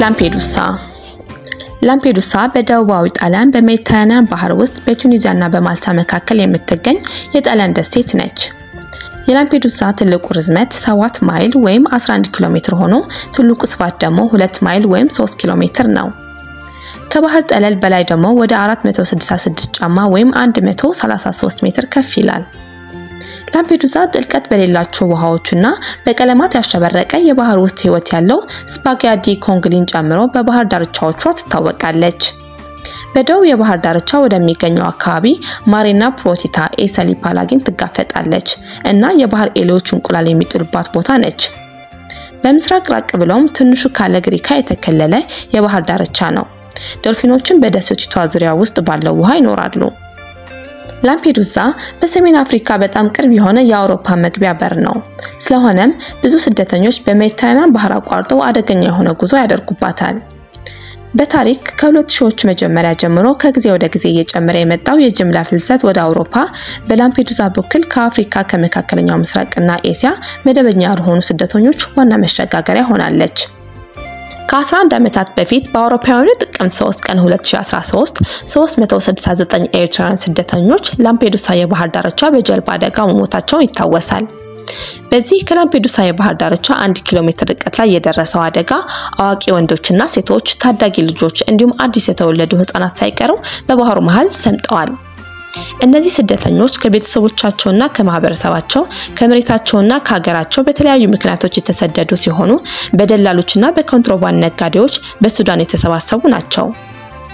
ላምፔዱሳ ላምፔዱሳ በደቡባዊ ጣሊያን በሜዲተራኒያን ባህር ውስጥ በቱኒዚያና በማልታ መካከል የምትገኝ የጣሊያን ደሴት ነች። የላምፔዱሳ ትልቁ ርዝመት 7 ማይል ወይም 11 ኪሎ ሜትር ሆኖ ትልቁ ስፋት ደግሞ 2 ማይል ወይም 3 ኪሎ ሜትር ነው። ከባህር ጠለል በላይ ደግሞ ወደ 466 ጫማ ወይም 133 ሜትር ከፍ ይላል። ላምፔዱሳ ጥልቀት በሌላቸው ውሃዎችና በቀለማት ያሸበረቀ የባህር ውስጥ ሕይወት ያለው ስፓጊያዲ ኮንግሊን ጨምሮ በባህር ዳርቻዎቿ ትታወቃለች። በደቡብ የባህር ዳርቻ ወደሚገኘው አካባቢ ማሪና ፕሮቲታ ኤሰሊ ፓላጊን ትጋፈጣለች እና የባህር ኤሌዎች እንቁላል የሚጥሉባት ቦታ ነች። በምስራቅ ራቅ ብለውም ትንሹ ካለግሪካ የተከለለ የባህር ዳርቻ ነው። ዶልፊኖችን በደሴቲቷ ዙሪያ ውስጥ ባለው ውሃ ይኖራሉ። ላምፔዱሳ በሰሜን አፍሪካ በጣም ቅርብ የሆነ የአውሮፓ መግቢያ በር ነው። ስለሆነም ብዙ ስደተኞች በሜዲተራኒያን ባህር አቋርጠው አደገኛ የሆነ ጉዞ ያደርጉባታል። በታሪክ ከሁለት ሺዎች መጀመሪያ ጀምሮ ከጊዜ ወደ ጊዜ እየጨመረ የመጣው የጅምላ ፍልሰት ወደ አውሮፓ በላምፔዱሳ በኩል ከአፍሪካ ከመካከለኛው ምስራቅና ኤስያ መደበኛ ያልሆኑ ስደተኞች ዋና መሸጋገሪያ ሆናለች። ከ11 ዓመታት በፊት በአውሮፓውያኑ ጥቅምት 3 ቀን 2013 369 ኤርትራውያን ስደተኞች ላምፔዱሳ የባህር ዳርቻ በጀልባ አደጋ መሞታቸውን ይታወሳል። በዚህ ከላምፔዱሳ የባህር ዳርቻ አንድ ኪሎ ሜትር ርቀት ላይ የደረሰው አደጋ አዋቂ ወንዶችና ሴቶች፣ ታዳጊ ልጆች እንዲሁም አዲስ የተወለዱ ሕጻናት ሳይቀሩ በባህሩ መሃል ሰምጠዋል። እነዚህ ስደተኞች ከቤተሰቦቻቸውና ከማህበረሰባቸው ከመሬታቸውና ከሀገራቸው በተለያዩ ምክንያቶች የተሰደዱ ሲሆኑ በደላሎችና በኮንትሮባንድ ነጋዴዎች በሱዳን የተሰባሰቡ ናቸው።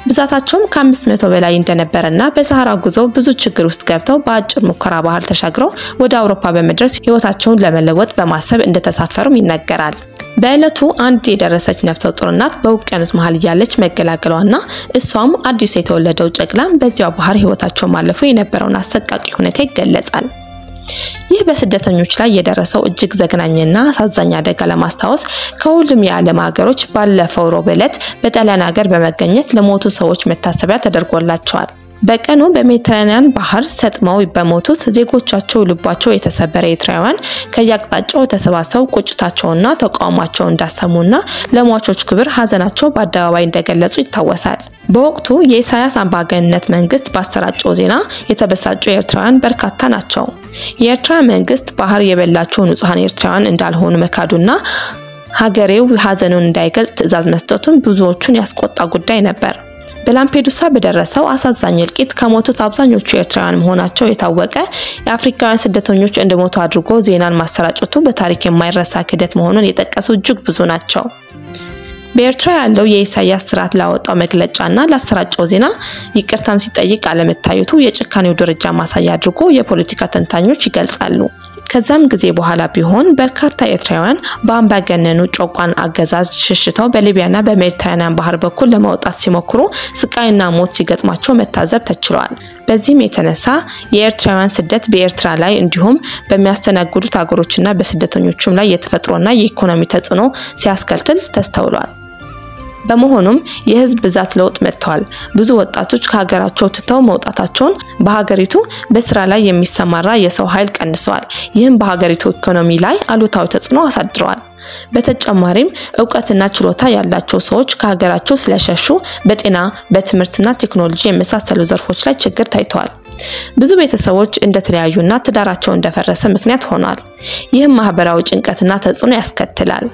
ብዛታቸውም ከአምስት መቶ በላይ እንደነበረና በሰሐራ ጉዞ ብዙ ችግር ውስጥ ገብተው በአጭር ሙከራ ባህር ተሻግረው ወደ አውሮፓ በመድረስ ህይወታቸውን ለመለወጥ በማሰብ እንደተሳፈሩም ይነገራል። በዕለቱ አንድ የደረሰች ነፍሰ ጡር እናት በውቅያኖስ መሀል እያለች መገላገሏና እሷም አዲስ የተወለደው ጨቅላም በዚያው ባህር ህይወታቸው ማለፉ የነበረውን አሰቃቂ ሁኔታ ይገለጻል። ይህ በስደተኞች ላይ የደረሰው እጅግ ዘግናኝና አሳዛኝ አደጋ ለማስታወስ ከሁሉም የዓለም ሀገሮች ባለፈው ሮብ ዕለት በጣሊያን ሀገር በመገኘት ለሞቱ ሰዎች መታሰቢያ ተደርጎላቸዋል። በቀኑ በሜዲተራኒያን ባህር ሰጥመው በሞቱት ዜጎቻቸው ልባቸው የተሰበረ ኤርትራውያን ከየአቅጣጫው ተሰባሰቡ ቁጭታቸውና ተቃውሟቸው እንዳሰሙና ለሟቾች ክብር ሀዘናቸው በአደባባይ እንደገለጹ ይታወሳል። በወቅቱ የኢሳያስ አምባገነንነት መንግስት ባሰራጨው ዜና የተበሳጩ ኤርትራውያን በርካታ ናቸው። የኤርትራ መንግስት ባህር የበላቸው ንጹሐን ኤርትራውያን እንዳልሆኑ መካዱና ሀገሬው ሀዘኑን እንዳይገልጽ ትዕዛዝ መስጠቱን ብዙዎቹን ያስቆጣ ጉዳይ ነበር። በላምፔዱሳ በደረሰው አሳዛኝ እልቂት ከሞቱት አብዛኞቹ ኤርትራውያን መሆናቸው የታወቀ የአፍሪካውያን ስደተኞች እንደሞቱ አድርጎ ዜናን ማሰራጨቱ በታሪክ የማይረሳ ክህደት መሆኑን የጠቀሱ እጅግ ብዙ ናቸው። በኤርትራ ያለው የኢሳያስ ስርዓት ላወጣው መግለጫና ላሰራጨው ዜና ይቅርታም ሲጠይቅ አለመታየቱ የጭካኔው ደረጃ ማሳያ አድርጎ የፖለቲካ ተንታኞች ይገልጻሉ። ከዛም ጊዜ በኋላ ቢሆን በርካታ ኤርትራውያን በአምባገነኑ ጨቋን አገዛዝ ሽሽተው በሊቢያና በሜዲተራኒያን ባህር በኩል ለመውጣት ሲሞክሩ ስቃይና ሞት ሲገጥማቸው መታዘብ ተችሏል። በዚህም የተነሳ የኤርትራውያን ስደት በኤርትራ ላይ እንዲሁም በሚያስተናግዱት ሀገሮችና በስደተኞቹም ላይ የተፈጥሮና የኢኮኖሚ ተጽዕኖ ሲያስከትል ተስተውሏል። በመሆኑም የህዝብ ብዛት ለውጥ መጥተዋል። ብዙ ወጣቶች ከሀገራቸው ትተው መውጣታቸውን በሀገሪቱ በስራ ላይ የሚሰማራ የሰው ኃይል ቀንሰዋል። ይህም በሀገሪቱ ኢኮኖሚ ላይ አሉታዊ ተጽዕኖ አሳድረዋል። በተጨማሪም እውቀትና ችሎታ ያላቸው ሰዎች ከሀገራቸው ስለሸሹ በጤና በትምህርትና ቴክኖሎጂ የመሳሰሉ ዘርፎች ላይ ችግር ታይተዋል። ብዙ ቤተሰቦች እንደተለያዩና ትዳራቸው እንደፈረሰ ምክንያት ሆኗል። ይህም ማህበራዊ ጭንቀትና ተጽዕኖ ያስከትላል።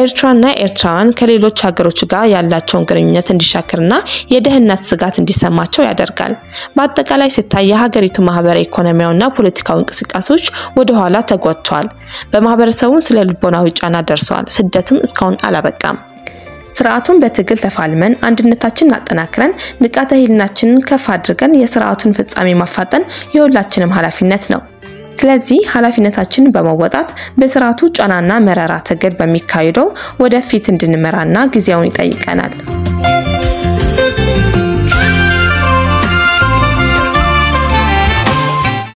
ኤርትራና ኤርትራውያን ከሌሎች ሀገሮች ጋር ያላቸውን ግንኙነት እንዲሻክርና የደህንነት ስጋት እንዲሰማቸው ያደርጋል። በአጠቃላይ ሲታይ የሀገሪቱ ማህበራዊ ኢኮኖሚያዊና ፖለቲካዊ እንቅስቃሴዎች ወደ ኋላ ተጎድተዋል። በማህበረሰቡም ስለ ልቦናዊ ጫና ደርሰዋል። ስደቱም እስካሁን አላበቃም። ስርዓቱን በትግል ተፋልመን አንድነታችንን አጠናክረን ንቃተ ህሊናችንን ከፍ አድርገን የስርዓቱን ፍጻሜ ማፋጠን የሁላችንም ኃላፊነት ነው። ስለዚህ ኃላፊነታችንን በመወጣት በስርዓቱ ጫናና መራራ ትግል በሚካሄደው ወደፊት እንድንመራና ጊዜውን ይጠይቀናል።